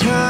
time